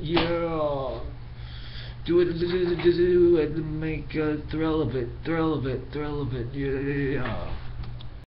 yeah. Do it, do it, do it, do it, make a thrill of it, thrill of it, thrill of it, yeah.